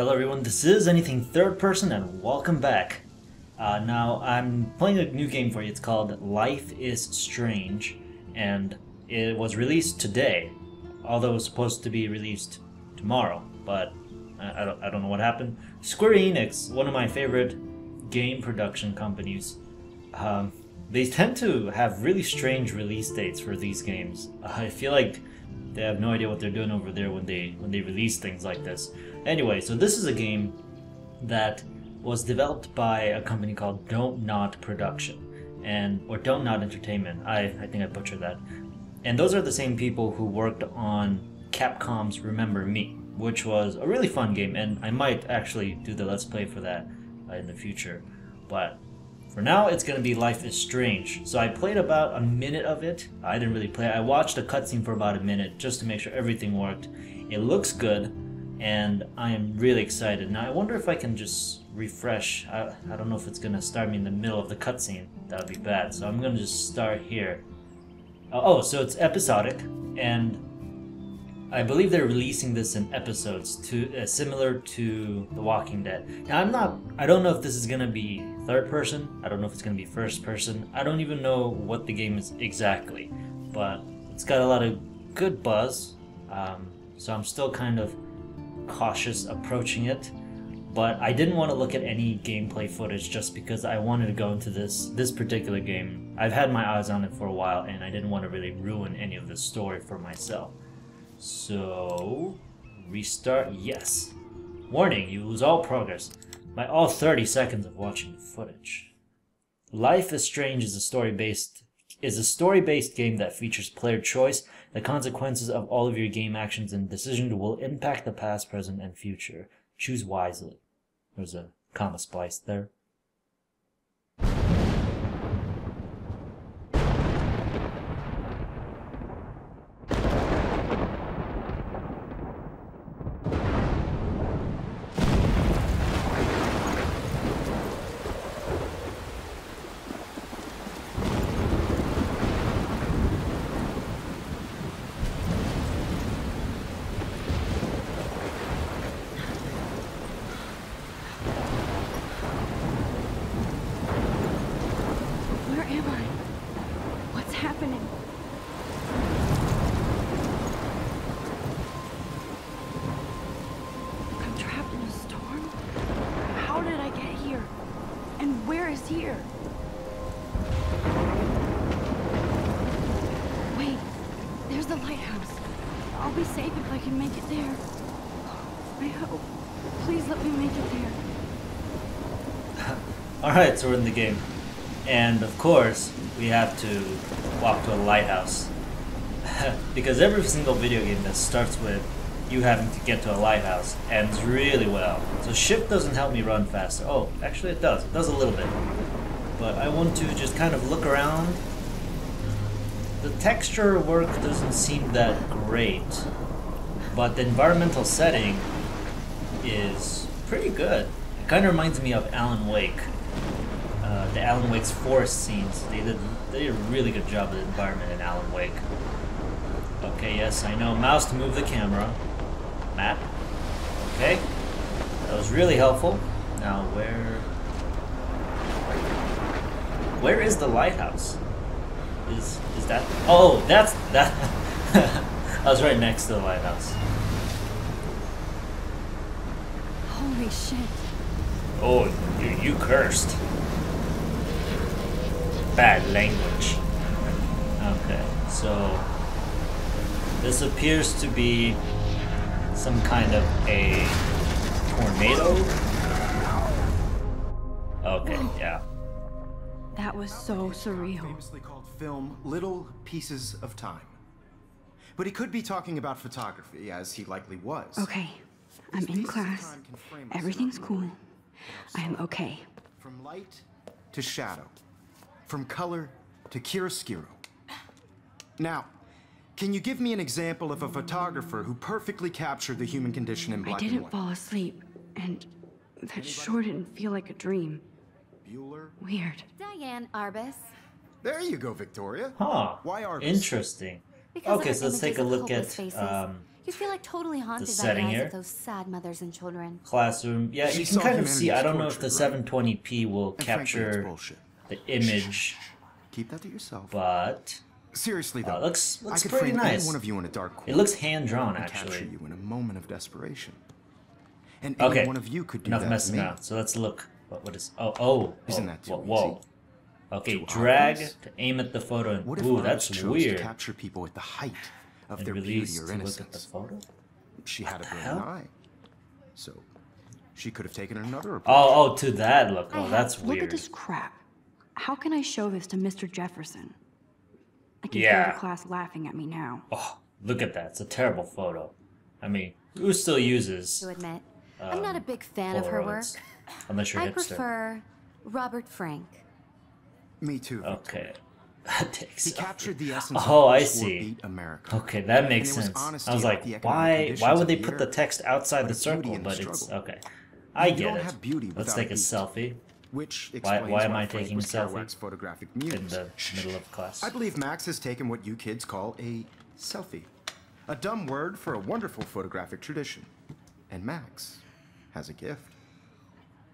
Hello everyone, this is Anything Third Person and welcome back. Uh, now, I'm playing a new game for you. It's called Life is Strange and it was released today, although it was supposed to be released tomorrow, but I, I, don't, I don't know what happened. Square Enix, one of my favorite game production companies, um, they tend to have really strange release dates for these games. I feel like they have no idea what they're doing over there when they when they release things like this. Anyway, so this is a game that was developed by a company called Dontnod Production and or Dontnod Entertainment. I, I think I butchered that. And those are the same people who worked on Capcom's Remember Me, which was a really fun game, and I might actually do the Let's Play for that uh, in the future. But for now, it's gonna be Life is Strange. So I played about a minute of it. I didn't really play. I watched a cutscene for about a minute just to make sure everything worked. It looks good, and I am really excited. Now I wonder if I can just refresh. I, I don't know if it's gonna start me in the middle of the cutscene. That would be bad. So I'm gonna just start here. Oh, oh so it's episodic, and I believe they're releasing this in episodes, to uh, similar to The Walking Dead. Now I'm not. I don't know if this is gonna be third person. I don't know if it's gonna be first person. I don't even know what the game is exactly, but it's got a lot of good buzz. Um, so I'm still kind of cautious approaching it. But I didn't want to look at any gameplay footage just because I wanted to go into this this particular game. I've had my eyes on it for a while, and I didn't want to really ruin any of the story for myself. So, restart, yes. Warning, you lose all progress by all 30 seconds of watching the footage. Life is Strange is a story-based is a story-based game that features player choice. The consequences of all of your game actions and decisions will impact the past, present, and future. Choose wisely. There's a comma spliced there. Where am I? What's happening? I'm trapped in a storm? How did I get here? And where is here? Wait, there's the lighthouse. I'll be safe if I can make it there. I hope. Please let me make it there. Alright, so we're in the game. And of course, we have to walk to a lighthouse. because every single video game that starts with you having to get to a lighthouse ends really well. So shift doesn't help me run faster. Oh, actually it does. It does a little bit. But I want to just kind of look around. The texture work doesn't seem that great. But the environmental setting is pretty good. It kind of reminds me of Alan Wake. The Alan Wake's forest scenes. They did they did a really good job of the environment in Alan Wake. Okay, yes, I know. Mouse to move the camera. Map. Okay. That was really helpful. Now where Where is the lighthouse? Is is that Oh, that's that I was right next to the lighthouse. Holy shit. Oh, you, you cursed. Bad language. Okay, so this appears to be some kind of a tornado. Okay, oh. yeah. That was so surreal. Famously called film Little Pieces of Time. But he could be talking about photography, as he likely was. Okay, I'm in class. Everything's cool. I am okay. From light to shadow. From color to chiaroscuro. Now, can you give me an example of a photographer who perfectly captured the human condition in I black and didn't fall asleep, and that sure didn't feel like a dream. Bueller? Weird. Diane Arbus. There you go, Victoria. Huh. Why are Interesting. Because Okay, so let's take a look at faces. um, You feel like totally haunted by the setting eyes here. of those sad mothers and children. Classroom. Yeah, She you can kind of see. I don't know if the 720p will And frankly, capture bullshit. The image, Keep that to yourself. but Seriously though, Uh, looks- I looks could pretty frame nice. any one of you in a dark corner it looks hand drawn and capture actually. you in a moment of desperation. And any Okay, one of you could do enough that messing around. So let's look. What, what is? Oh, oh, Isn't oh, that too whoa, whoa. easy? Okay, Too drag obvious? to aim at the photo. And, What if ooh, Mars that's chose weird. to capture people at the height of and their beauty or to look innocence? at the photo. She had a the brilliant eye. So she could have taken another approach. Oh, oh, to that look. Oh, have- that's Look at this crap. How can I show this to Mr. Jefferson? I can Yeah. hear the class laughing at me now. Oh, look at that. It's a terrible photo. I mean, who still uses To admit, I'm not a um, big fan of her work. Polaroids? Unless you're I hipster. prefer Robert Frank. Me too. Okay. That takes. He captured the essence Oh, of I post-war see. beat America. Okay, that makes And it was sense. I was like, why? Why would they the put the text outside the a circle? in the But it's okay. I You get don't it. have beauty Let's take a beat. selfie Which Why- explains why am I taking was a selfie photographic in the middle of class. I believe Max has taken what you kids call a selfie. A dumb word for a wonderful photographic tradition. And Max has a gift.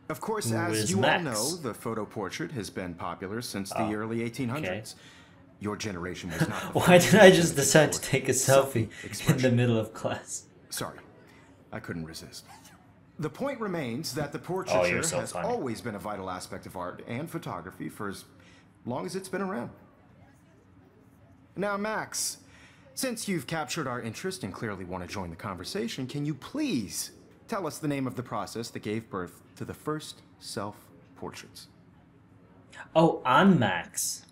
Of course, Who as you Max? all know, the photo portrait has been popular since the Oh, early 1800s. Your generation was not. Why did I just decide to take a selfie in the middle of class? Sorry, I couldn't resist. The point remains that the Oh, portraiture you're so has funny. always been a vital aspect of art and photography for as long as it's been around. Now, Max, since you've captured our interest and clearly want to join the conversation, can you please tell us the name of the process that gave birth to the first self-portraits? Oh, I'm Max.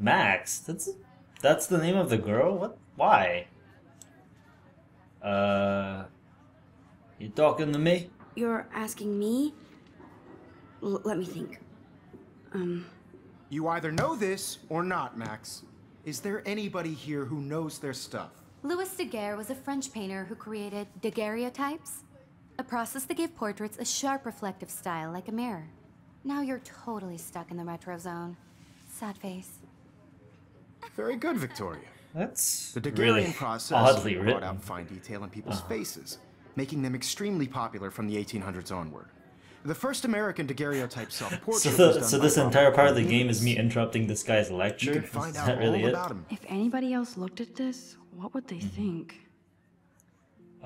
Max? That's that's the name of the girl? What? Why? Uh, you talking to me? You're asking me? L- let me think. Um, You either know this or not, Max. Is there anybody here who knows their stuff? Louis Daguerre was a French painter who created daguerreotypes, a process that gave portraits a sharp reflective style like a mirror. Now you're totally stuck in the retro zone. Sad face. Very good, Victoria. That's The Daguerrean really process oddly brought out fine detail in people's faces, making them extremely popular from the 1800s onward. The first American daguerreotype self-portrait So, was the, done so this entire part of the game is me interrupting this guy's You lecture. can find is out that really all it? about him. If anybody else looked at this, what would they mm-hmm. think?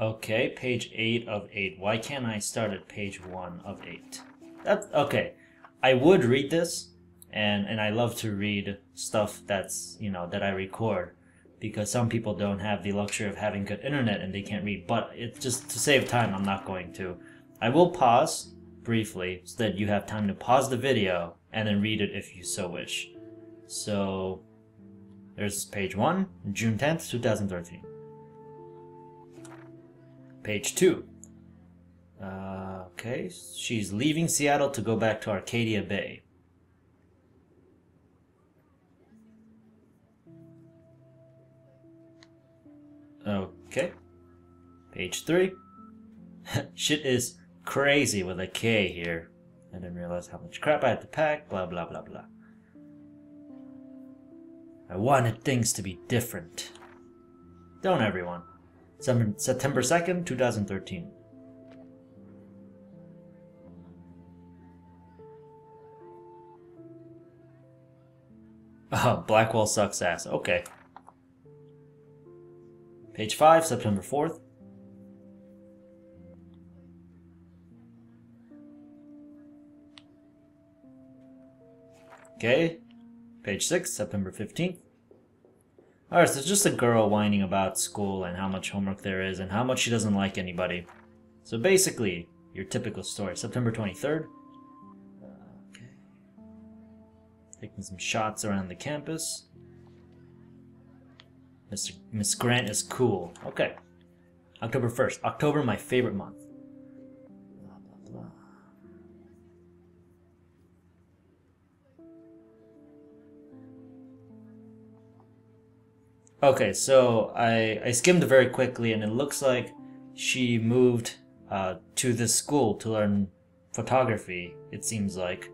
Okay, page eight of eight. Why can't I start at page one of eight? That's okay. I would read this, and and I love to read stuff that's you know that I record, because some people don't have the luxury of having good internet and they can't read. But it's just to save time, I'm not going to. I will pause briefly so that you have time to pause the video and then read it if you so wish. So there's page one, June tenth, two thousand thirteen. Page two. Uh, okay, she's leaving Seattle to go back to Arcadia Bay. Okay. Page three. Shit is crazy with a K here. I didn't realize how much crap I had to pack, blah blah blah blah. I wanted things to be different. Don't everyone? September 2nd, 2013. Oh, Blackwell sucks ass. Okay. Page 5, September 4th. Okay. Page 6, September 15th. Alright, so it's just a girl whining about school and how much homework there is and how much she doesn't like anybody. So basically, your typical story. September 23rd. Uh, Okay. Taking some shots around the campus. Mr. Miss Grant is cool. Okay. October 1st. October, my favorite month. Blah, blah, blah. Okay, so I, I skimmed very quickly, and it looks like she moved uh, to this school to learn photography, it seems like.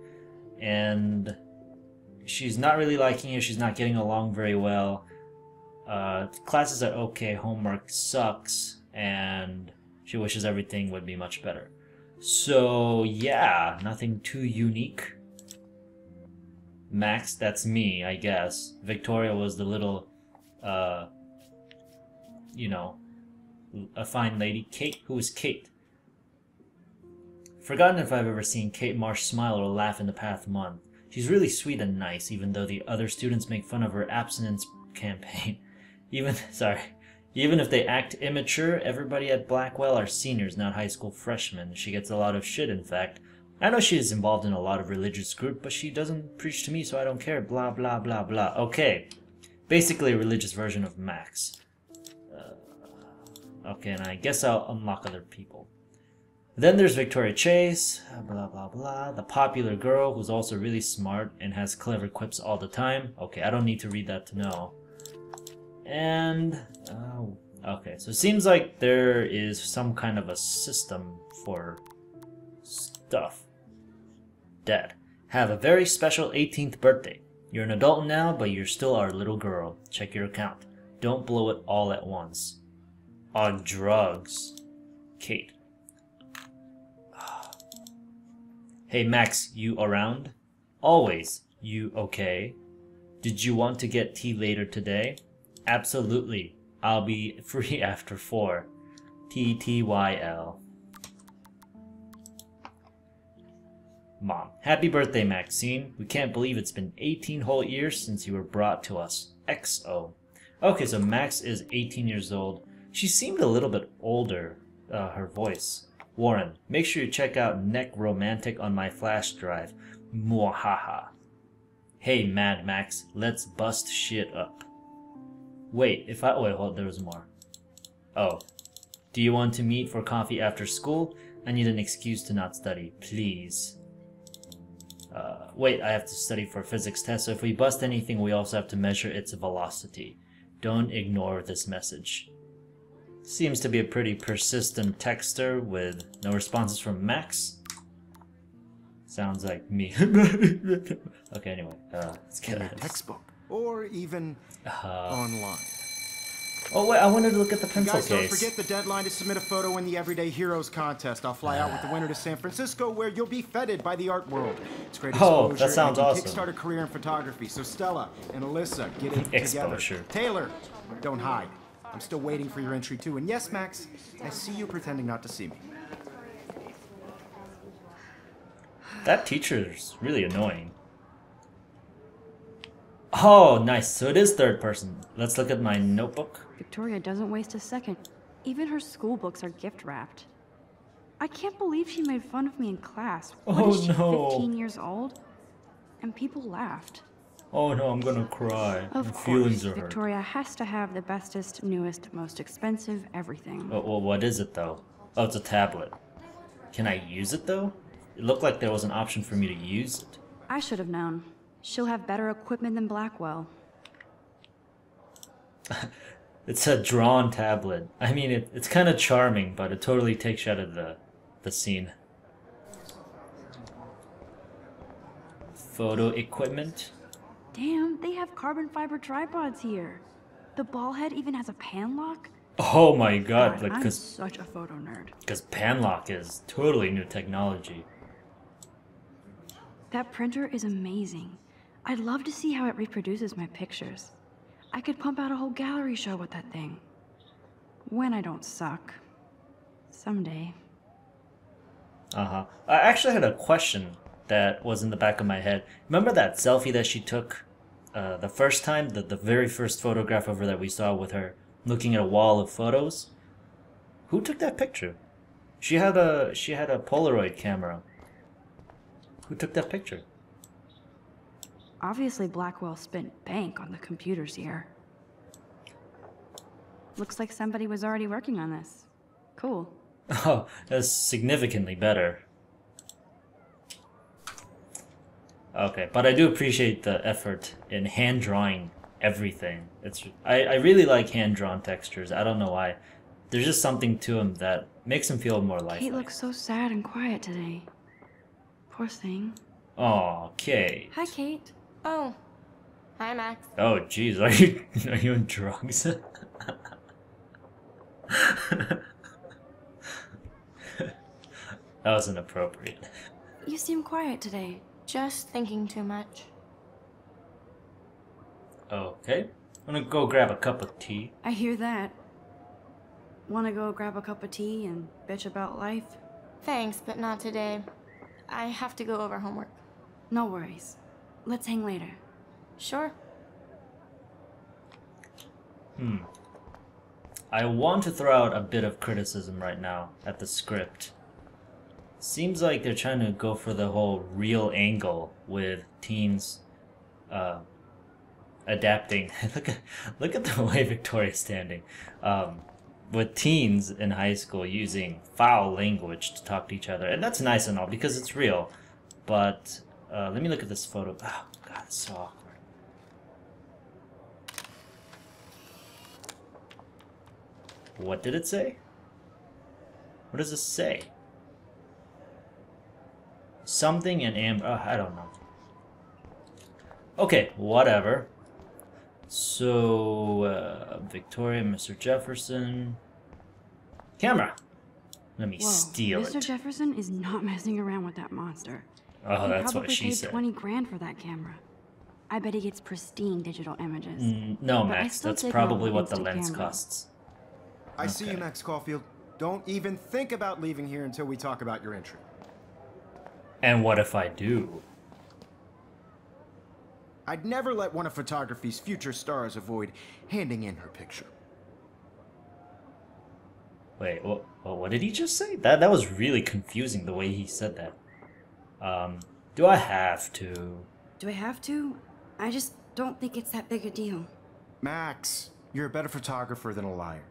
And she's not really liking it, she's not getting along very well. Uh, classes are okay, homework sucks, and she wishes everything would be much better. So, yeah, nothing too unique. Max, that's me, I guess. Victoria was the little, uh, you know, a fine lady. Kate, who is Kate? Forgotten if I've ever seen Kate Marsh smile or laugh in the past month. She's really sweet and nice, even though the other students make fun of her abstinence campaign. Even, sorry, even if they act immature, everybody at Blackwell are seniors, not high school freshmen. She gets a lot of shit, in fact. I know she is involved in a lot of religious group, but she doesn't preach to me, so I don't care. Blah, blah, blah, blah. Okay. Basically a religious version of Max. Uh, okay, and I guess I'll unlock other people. Then there's Victoria Chase, blah blah blah, the popular girl who's also really smart and has clever quips all the time. Okay, I don't need to read that to know. And, oh, okay, so it seems like there is some kind of a system for stuff. Dad, have a very special 18th birthday. You're an adult now, but you're still our little girl. Check your account. Don't blow it all at once. On drugs. Kate. Hey Max, you around? Always. You okay? Did you want to get tea later today? Absolutely. I'll be free after 4. TTYL. Mom. Happy birthday, Maxine. We can't believe it's been 18 whole years since you were brought to us. XO. Okay, so Max is 18 years old. She seemed a little bit older, uh, her voice. Warren, make sure you check out Neck Romantic on my flash drive. Mwahaha. Hey, Mad Max, let's bust shit up. Wait, if I- wait, hold, there was more. Oh. Do you want to meet for coffee after school? I need an excuse to not study, please. Uh, wait, I have to study for a physics test, so if we bust anything, we also have to measure its velocity. Don't ignore this message. Seems to be a pretty persistent texter with no responses from Max. Sounds like me. okay, anyway, uh, let's get your at this. textbook or even Uh, online. oh wait, I wanted to look at the pencil Guys, don't forget the deadline to submit a photo in the Everyday Heroes contest. I'll fly out with the winner to San Francisco, where you'll be feted by the art world. It's great Oh, exposure. that sounds awesome. Kickstart a career in photography. So Stella and Alyssa, get it together. Taylor, don't hide. I'm still waiting for your entry too. And yes, Max, I see you pretending not to see me. That teacher's really annoying. Oh, nice. So it is third person. Let's look at my notebook. Victoria doesn't waste a second. Even her school books are gift wrapped. I can't believe she made fun of me in class. What Oh, is she, no. 15 years old? And people laughed. Oh no, I'm gonna cry. Of my course, feelings are hurt. Victoria has to have the bestest, newest, most expensive everything. Oh, well, what is it though? Oh, it's a tablet. Can I use it though? It looked like there was an option for me to use it. I should have known. She'll have better equipment than Blackwell. It's a drawn tablet. I mean, it, it's kind of charming, but it totally takes you out of the, the scene. Photo equipment. Damn, they have carbon fiber tripods here. The ball head even has a pan lock. Oh my god, God, like, I'm such a photo nerd. cause Panlock is totally new technology. That printer is amazing. I'd love to see how it reproduces my pictures. I could pump out a whole gallery show with that thing. When I don't suck. Someday. Uh-huh. I actually had a question that was in the back of my head. Remember that selfie that she took uh, the first time? The, the very first photograph of her that we saw with her looking at a wall of photos? Who took that picture? She had a she had a Polaroid camera. Who took that picture? Obviously, Blackwell spent bank on the computers here. Looks like somebody was already working on this. Cool. Oh, that's significantly better. Okay, but I do appreciate the effort in hand drawing everything. It's I, I really like hand drawn textures. I don't know why. There's just something to them that makes them feel more lifelike. Kate looks so sad and quiet today. Poor thing. Oh, Kate. Hi, Kate. Oh, Hi, Max. Oh, jeez, are you are you on drugs? that was inappropriate. You seem quiet today. Just thinking too much. Okay, I'm gonna go grab a cup of tea. I hear that. Wanna go grab a cup of tea and bitch about life? Thanks, but not today. I have to go over homework. No worries. Let's hang later. Sure. Hmm. I want to throw out a bit of criticism right now at the script. Seems like they're trying to go for the whole real angle with teens uh, adapting. look at look at the way Victoria's standing. Um, with teens in high school using foul language to talk to each other, and that's nice and all because it's real. But uh, let me look at this photo. Oh God, it's so awkward. What did it say? What does it say? Something in amber. Uh, I don't know. Okay, whatever. So, uh, Victoria, Mr. Jefferson. Camera! Let me Whoa, steal Mr. it. Jefferson is not messing around with that monster. Oh, he that's probably what she paid said. 20 grand for that camera. I bet he gets pristine digital images. Mm, no, But Max, that's probably what the lens camera. costs. I see you, Max Caulfield. Don't even think about leaving here until we talk about your entry. And what if I do? I'd never let one of photography's future stars avoid handing in her picture. Wait, what, what did he just say? That that was really confusing the way he said that. Um, do I have to? Do I have to? I just don't think it's that big a deal. Max, you're a better photographer than a liar.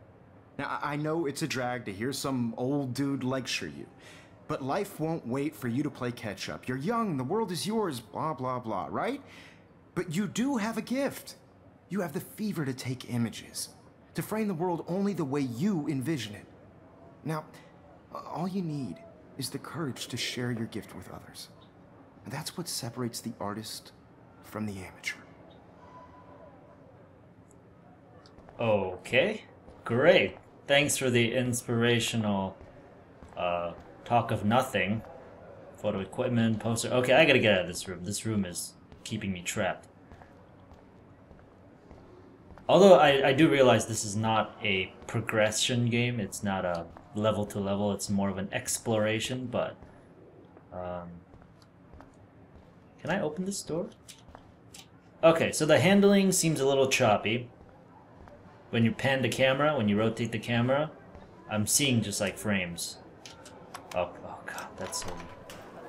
Now, I I know it's a drag to hear some old dude lecture you, but life won't wait for you to play catch up. You're young, the world is yours, blah, blah, blah, right? But you do have a gift. You have the fever to take images, to frame the world only the way you envision it. Now, all you need is the courage to share your gift with others. And that's what separates the artist from the amateur. Okay, great. Thanks for the inspirational uh, talk of nothing. Photo equipment, poster. Okay, I gotta get out of this room. This room is keeping me trapped. Although I, I do realize this is not a progression game, it's not a level to level, it's more of an exploration, but. Um, can I open this door? Okay, so the handling seems a little choppy when you pan the camera, when you rotate the camera, I'm seeing just like frames. Oh, oh god, that's so.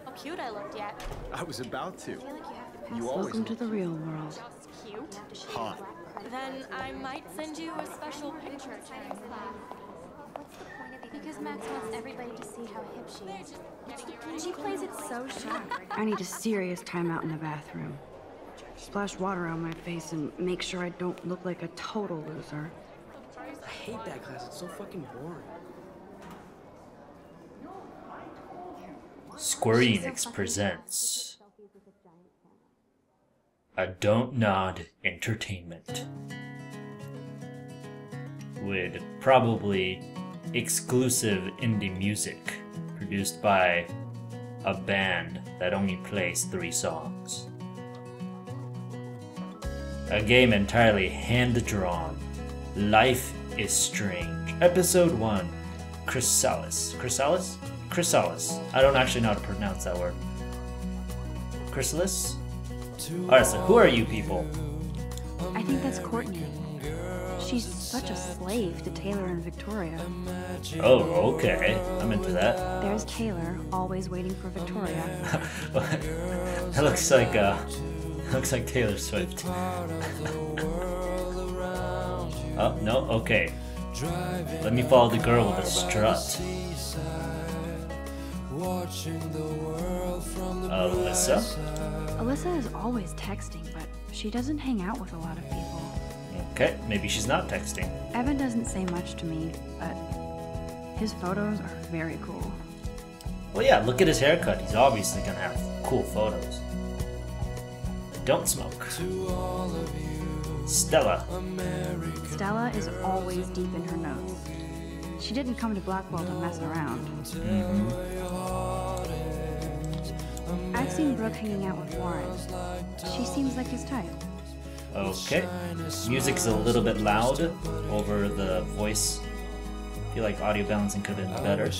How cute I looked yet. I was about to. I feel like you have to You always Welcome to the real world. Just cute. hot. Then I might send you a special picture. What's the point of Because Max wants everybody to see how hip she is. Getting She plays it so sharp. I need a serious timeout in the bathroom. Splash water on my face and make sure I don't look like a total loser. I hate that class. It's so fucking boring. Square Enix presents a Dontnod Entertainment with probably exclusive indie music produced by a band that only plays three songs. A game entirely hand drawn. Life is Strange. Episode 1 Chrysalis. Chrysalis? Chrysalis. I don't actually know how to pronounce that word. Chrysalis? Alright, so who are you people? I think that's Courtney. Such a slave to Taylor and Victoria. Oh, okay. I'm into that. There's Taylor, always waiting for Victoria. that looks like uh looks like Taylor Swift. oh no, okay. Let me follow the girl with a strut. Alyssa? Alyssa is always texting, but she doesn't hang out with a lot of people. Okay, maybe she's not texting. Evan doesn't say much to me, but his photos are very cool. Well, yeah, look at his haircut. He's obviously gonna have cool photos. don't smoke. Stella. Stella is always deep in her notes. She didn't come to Blackwell to mess around. Mm-hmm. I've seen Brooke hanging out with Warren. She seems like his type. Okay. Music's a little bit loud over the voice. I feel like audio balancing could have been better.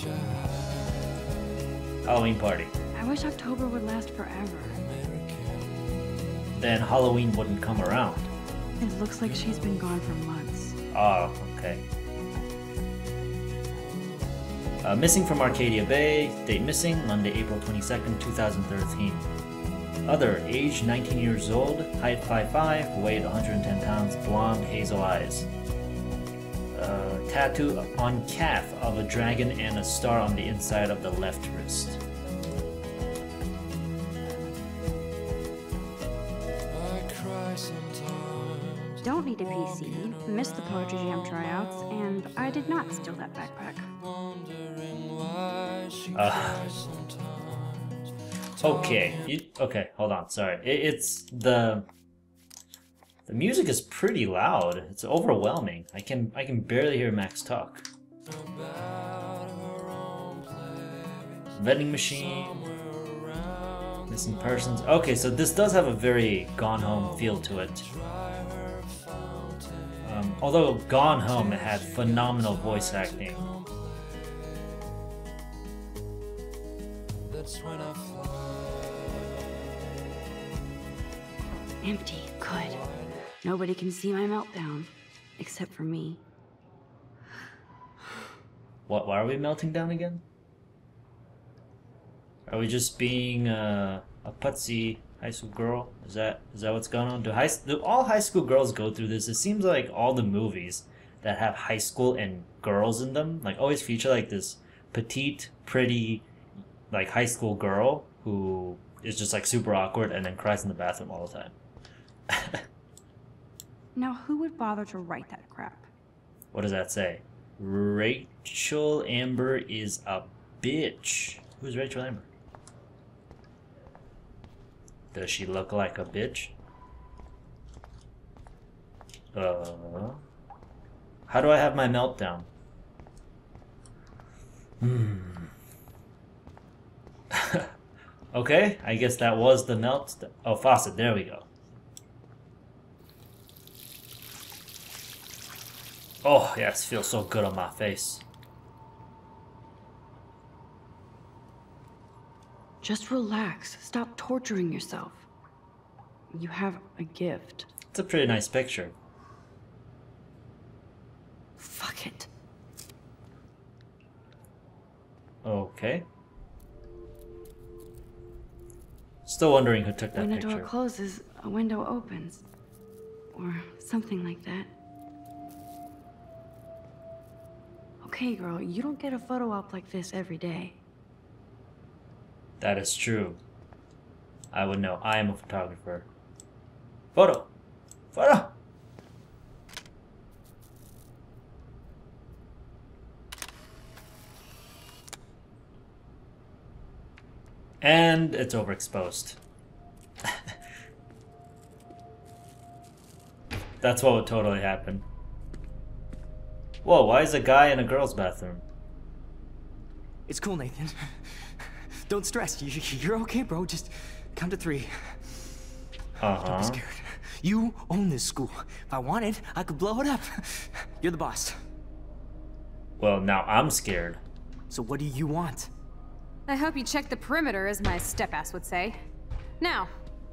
Halloween party. I wish October would last forever. Then Halloween wouldn't come around. It looks like she's been gone for months. Oh, okay. Uh, missing from Arcadia Bay. Date missing, Monday, April 22nd, 2013. Other, age 19 years old, height 5'5, weight 110 pounds, blonde, hazel eyes. Uh, tattoo on calf of a dragon and a star on the inside of the left wrist. Don't need a PC, missed the Poetry Jam tryouts, and I did not steal that backpack. Uh, okay, you, okay, hold on. Sorry, it, it's the the music is pretty loud. It's overwhelming. I can I can barely hear Max talk. Vending machine. Missing persons. Okay, so this does have a very Gone Home feel to it. Um, although Gone Home had phenomenal voice acting. Empty, good. Nobody can see my meltdown, except for me. What? Why are we melting down again? Are we just being uh, a putsy high school girl? Is that is that what's going on? Do high do all high school girls go through this? It seems like all the movies that have high school and girls in them like always feature like this petite, pretty, like high school girl who is just like super awkward and then cries in the bathroom all the time. Now, who would bother to write that crap? What does that say? Rachel Amber is a bitch. Who's Rachel Amber? Does she look like a bitch? Uh, how do I have my meltdown? Hmm. okay, I guess that was the melt. Oh, faucet. There we go. Oh, yes, feels so good on my face. Just relax. Stop torturing yourself. You have a gift. It's a pretty nice picture. Fuck it. Okay. Still wondering who took that when a door closes, a window opens. Or something like that. Okay, girl, you don't get a photo op like this every day. That is true. I would know. I am a photographer. Photo! Photo! And it's overexposed. That's what would totally happen. Whoa, why is a guy in a girl's bathroom? It's cool, Nathan. Don't stress. You, you're okay, bro. Just count to three. Uh-huh. Don't be scared. You own this school. If I wanted, I could blow it up. You're the boss. Well, now I'm scared. So what do you want? I hope you checked the perimeter, as my step-ass would say. Now,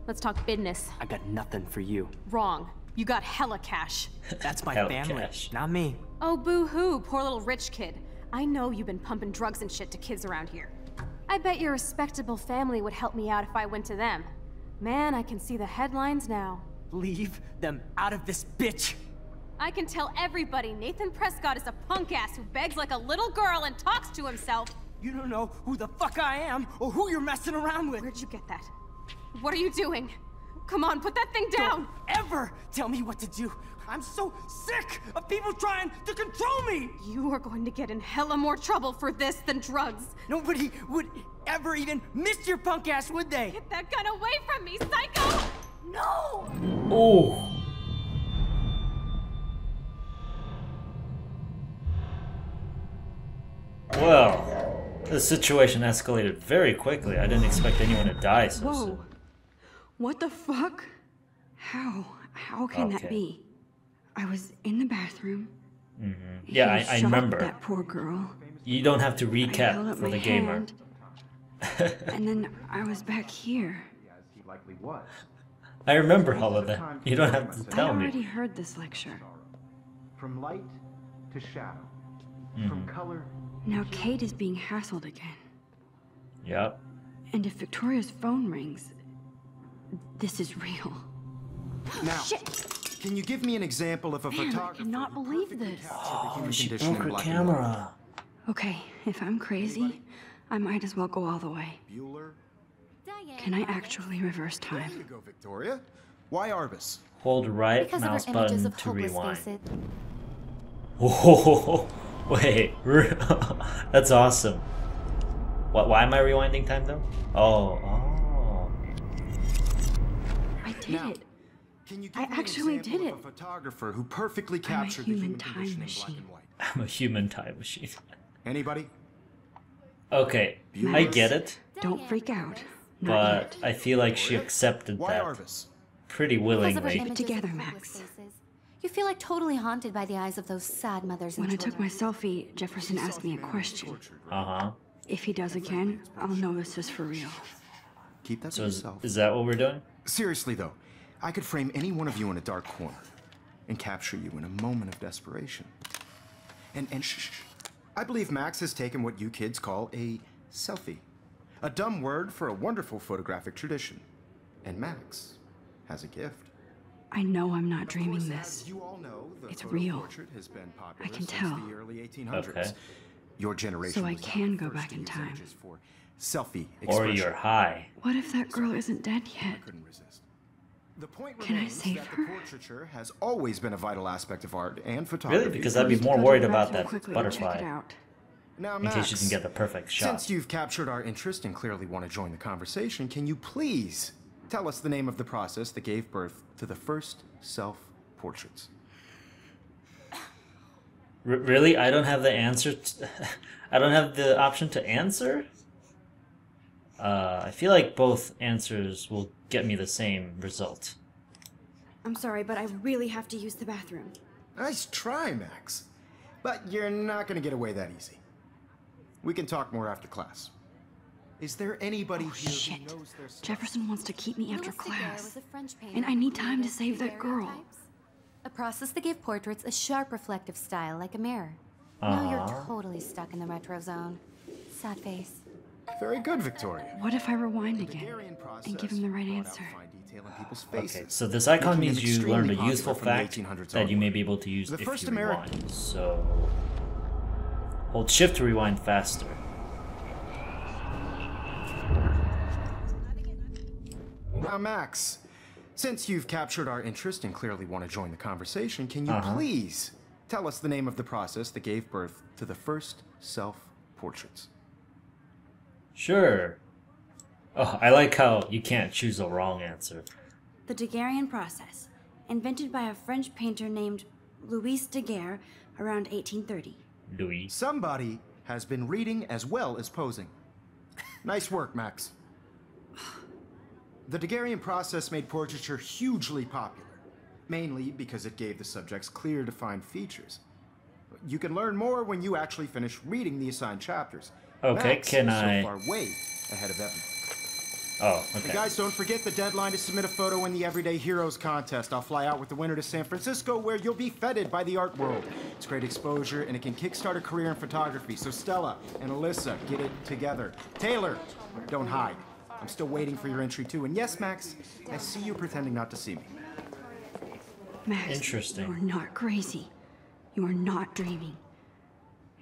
let's talk business. I got nothing for you. Wrong. You got hella cash. That's my family, Cash. not me. Oh, boo-hoo, poor little rich kid. I know you've been pumping drugs and shit to kids around here. I bet your respectable family would help me out if I went to them. Man, I can see the headlines now. Leave them out of this bitch. I can tell everybody Nathan Prescott is a punk ass who begs like a little girl and talks to himself. You don't know who the fuck I am or who you're messing around with. Where'd you get that? What are you doing? Come on, put that thing down! Don't ever tell me what to do. I'm so sick of people trying to control me. You are going to get in hella more trouble for this than drugs. Nobody would ever even miss your punk ass, would they? Get that gun away from me, psycho! No! Oh. Well, the situation escalated very quickly. I didn't expect anyone to die so soon. Whoa. What the fuck? How? How can that be? I was in the bathroom. Yeah, I, I remember. That poor girl. You don't have to recap for the gamer. hand, and then I was back here. As he likely was. I remember all of that. You don't have to tell me. I already me. heard this lecture. From light to shadow. Mm-hmm. From color Now Kate is being hassled again. Yep. And if Victoria's phone rings, this is real. Now, can you give me an example of a Man, I photographer cannot who believe perfectly this. captured the human She condition broke in her black and white? camera. Okay, if I'm crazy, I might as well go all the way. Bueller. Can I actually reverse time? There you time? go, Victoria. Why Arbus? Hold right Because mouse button to rewind. faces. Whoa, wait, that's awesome. What? Why am I rewinding time though? Oh, oh. I did Now, it. Can you give I me actually example did of it. a photographer who perfectly I'm a captured the human human time condition in black machine. I'm a human time machine. Anybody? Okay, I get it, Don't freak out. But yet. I feel like she accepted Why that Arbus? pretty Because of her willingly. images of together, Max. You feel like totally haunted by the eyes of those sad mothers and When I took my selfie, Jefferson asked me a question. Uh huh. If he does again, I'll know this is for real. Keep that So to is, yourself. is that what we're doing? Seriously though, I could frame any one of you in a dark corner and capture you in a moment of desperation. And and shh, shh, shh. I believe Max has taken what you kids call a selfie. A dumb word for a wonderful photographic tradition. And Max has a gift. I know I'm not dreaming course, this. you all know, the It's real. portrait has been popular can tell. the early 1800s. Okay. Your generation So I can go back in time. for selfie Or you're high. What if that girl isn't dead yet? I couldn't resist. The point Can I remains save that her? the portraiture has always been a vital aspect of art and photography. Really? Because I'd be more worried about that quickly and Check butterfly it out. now, in case you can get the perfect shot. Since you've captured our interest and clearly want to join the conversation, can you please tell us the name of the process that gave birth to the first self-portraits? R- really? I don't have the answer. I don't have the option to answer. Uh, I feel like both answers will get me the same result. I'm sorry, but I really have to use the bathroom. Nice try, Max. But you're not going to get away that easy. We can talk more after class. Is there anybody Oh, here shit. who knows their stuff? Jefferson wants to keep me after Louis Daguerre class. was a French painter And I need time to save that girl. A process that gave portraits a sharp reflective style like a mirror. Now you're totally stuck in the retro zone. Sad face. Very good, Victoria. What if I rewind again and give him the right answer? fine detail in people's Okay, so this icon means you learned a useful fact that you may be able to use The if first you American- rewind. So hold shift to rewind faster. Now, Max, since you've captured our interest and clearly want to join the conversation, can you Uh-huh. please tell us the name of the process that gave birth to the first self-portraits? Sure. Oh, I like how you can't choose a wrong answer. The Daguerrean process, invented by a French painter named Louis Daguerre around 1830. Louis. Somebody has been reading as well as posing. Nice work, Max. The Daguerrean process made portraiture hugely popular, mainly because it gave the subjects clear, defined features. You can learn more when you actually finish reading the assigned chapters. Okay, Max can I- so far way ahead of everyone. Oh, And okay. guys, don't forget the deadline to submit a photo in the Everyday Heroes contest. I'll fly out with the winner to San Francisco, where you'll be feted by the art world. It's great exposure, and it can kickstart a career in photography. So Stella and Alyssa, get it together. Taylor, don't hide. I'm still waiting for your entry too. And yes, Max, I see you pretending not to see me. Max, Interesting. you are not crazy. You are not dreaming.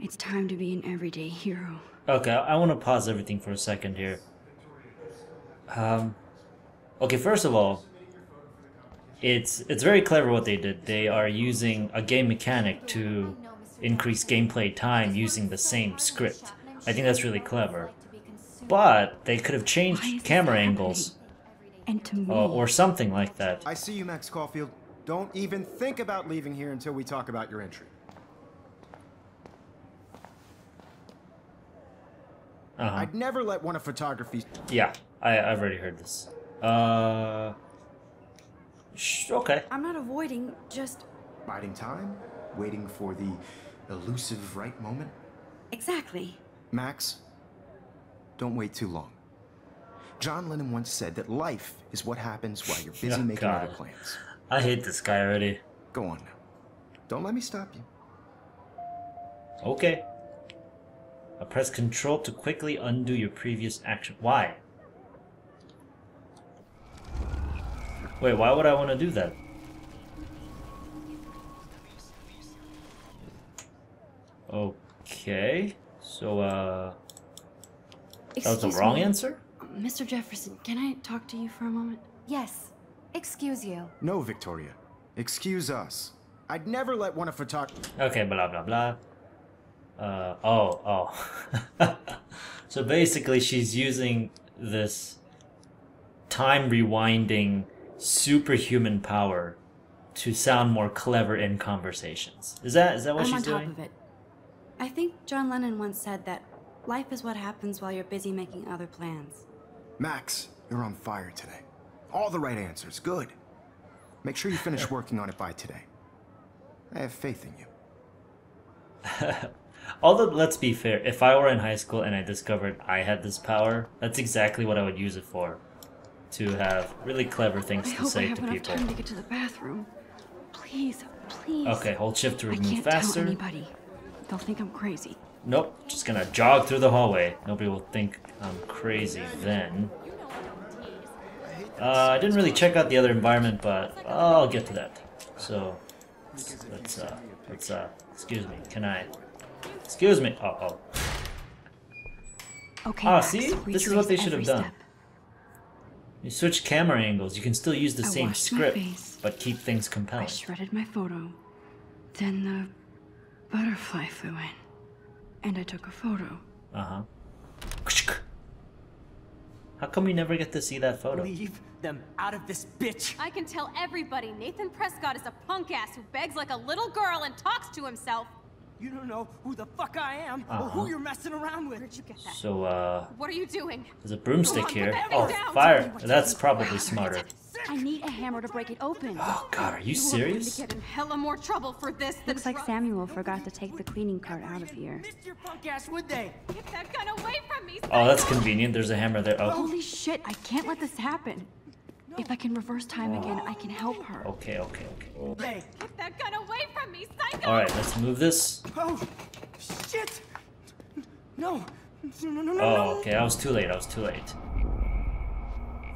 It's time to be an everyday hero. Okay, I want to pause everything for a second here. Um, okay, first of all, it's it's very clever what they did. They are using a game mechanic to increase gameplay time using the same script. I think that's really clever. But they could have changed camera angles And to me, Oh, or something like that. I see you, Max Caulfield. Don't even think about leaving here until we talk about your entry. Uh-huh. I'd never let one of photography's Yeah, I, I've already heard this. Uh, sh- okay. I'm not avoiding, just biding time, waiting for the elusive right moment. exactly. Max, don't wait too long. John Lennon once said that life is what happens while you're busy Oh, making other plans. I hate this guy already. Go on now. Don't let me stop you. Okay. I press control to quickly undo your previous action. Why? Wait, why would I want to do that? Okay. So, uh... That was the wrong me. answer? Mr. Jefferson, can I talk to you for a moment? Yes. Excuse you. No, Victoria. Excuse us. I'd never let one of photog- Okay, blah blah blah. Uh oh oh. so basically, she's using this time rewinding superhuman power to sound more clever in conversations. Is that is that what I'm she's on top doing? of it. I think John Lennon once said that life is what happens while you're busy making other plans. Max, you're on fire today. All the right answers. Good. Make sure you finish working on it by today. I have faith in you. Although, let's be fair, if I were in high school and I discovered I had this power, that's exactly what I would use it for. To have really clever I things to hope I have to enough people. time to get to the bathroom. Please, please. Okay, hold shift to I move can't faster. tell anybody. They'll think I'm crazy. Nope, just gonna jog through the hallway. Nobody will think I'm crazy then. Uh, I didn't really check out the other environment, but I'll get to that. So, let's uh, let's, uh, excuse me, can I? Excuse me, oh, oh. Okay. Ah, Max, see? This is what they should have done. step. You switch camera angles, you can still use the I same script, but keep things compelling. I compelling. shredded my photo. Then the butterfly flew in. And I took a photo. Uh-huh. How come we never get to see that photo? Leave them out of this bitch. I can tell everybody Nathan Prescott is a punk ass who begs like a little girl and talks to himself. You don't know who the fuck I am or Uh-huh. who you're messing around with. Where'd you get that? So, uh, What are you doing? there's a broomstick on, here. Oh, down. fire! That's probably smarter. I need a hammer to break it open. Oh god, are you You are going serious? to get in hella more trouble for this than Looks like drugs. Samuel forgot to take the cleaning cart out of here. Missed your punk ass, would they? Get that gun away from me! Oh, that's convenient. There's a hammer there. Oh, Holy shit, I can't let this happen. If I can reverse time again, I can help her. okay, okay, okay. Hey. Get that gun away from me, psycho! Alright, let's move this. Oh, shit. No. No, no, no, no, Oh, okay, I was too late. I was too late.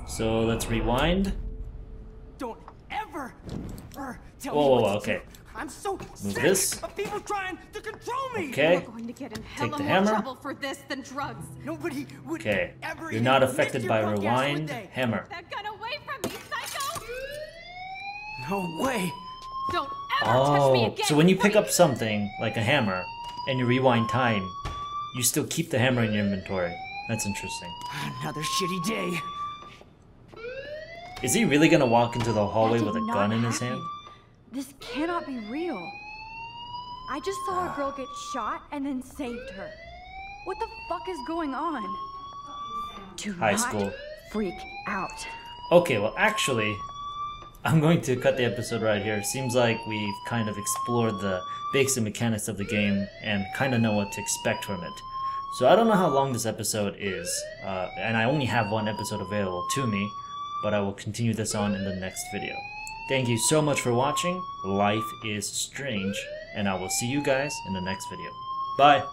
So let's rewind. Don't ever, ever tell Whoa, me whoa, what whoa, to do. okay. I'm so sick this. of people trying to control me. Okay. You're going to get in hella the hammer. trouble for this than drugs. Nobody would Okay. ever You're not affected by punk ass, would rewind. Hammer. That gun away from me, psycho! No way. Don't ever touch me Oh, again! so when you pick up something, like a hammer, and you rewind time, you still keep the hammer in your inventory. That's interesting. Another shitty day. Is he really gonna walk into the hallway with a not gun in his happen. hand? This cannot be real. I just saw a girl get shot and then saved her. What the fuck is going on? Do High not school. freak out. Okay, well, actually, I'm going to cut the episode right here. Seems like we've kind of explored the basic mechanics of the game and kind of know what to expect from it. So I don't know how long this episode is, uh, and I only have one episode available to me, but I will continue this on in the next video. Thank you so much for watching. Life is strange, and I will see you guys in the next video. Bye!